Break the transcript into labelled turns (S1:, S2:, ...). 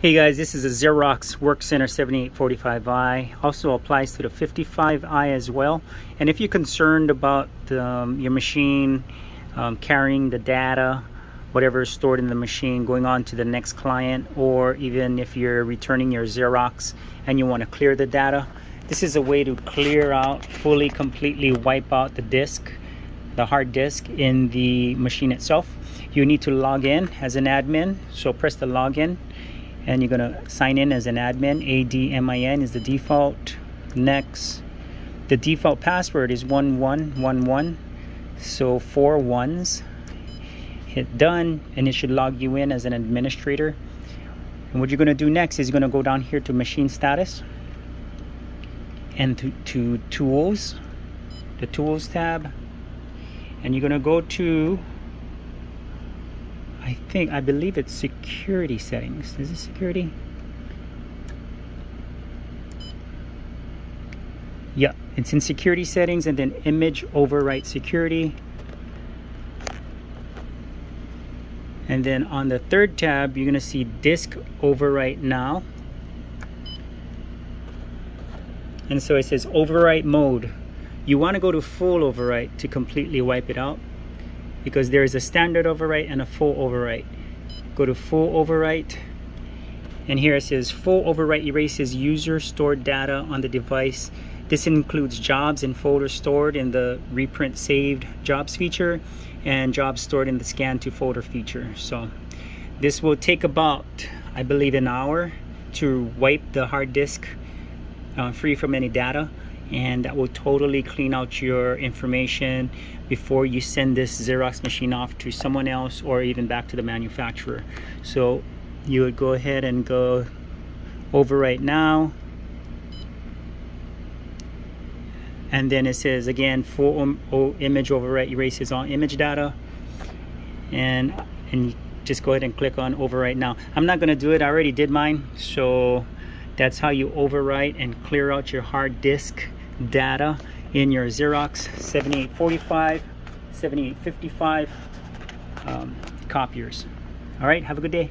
S1: Hey guys, this is a Xerox WorkCentre 7845i. Also applies to the 55i as well. And if you're concerned about um, your machine um, carrying the data, whatever is stored in the machine, going on to the next client, or even if you're returning your Xerox and you want to clear the data, this is a way to clear out, fully, completely wipe out the disk, the hard disk in the machine itself. You need to log in as an admin, so press the login and you're gonna sign in as an admin. ADMIN is the default. Next. The default password is 1111 so four ones. Hit done and it should log you in as an administrator. And what you're going to do next is you're going to go down here to machine status and to, to tools the tools tab. And you're going to go to I think, I believe it's security settings. Is it security? Yeah, it's in security settings and then image overwrite security. And then on the third tab, you're gonna see disk overwrite now. And so it says overwrite mode. You wanna go to full overwrite to completely wipe it out because there is a standard overwrite and a full overwrite. Go to full overwrite and here it says full overwrite erases user stored data on the device. This includes jobs and folders stored in the reprint saved jobs feature and jobs stored in the scan to folder feature. So this will take about, I believe, an hour to wipe the hard disk uh, free from any data and that will totally clean out your information before you send this Xerox machine off to someone else or even back to the manufacturer. So you would go ahead and go overwrite now. And then it says again full image overwrite erases all image data. And and just go ahead and click on overwrite now. I'm not gonna do it. I already did mine. So that's how you overwrite and clear out your hard disk data in your Xerox 7845, 7855 um, copiers. All right, have a good day.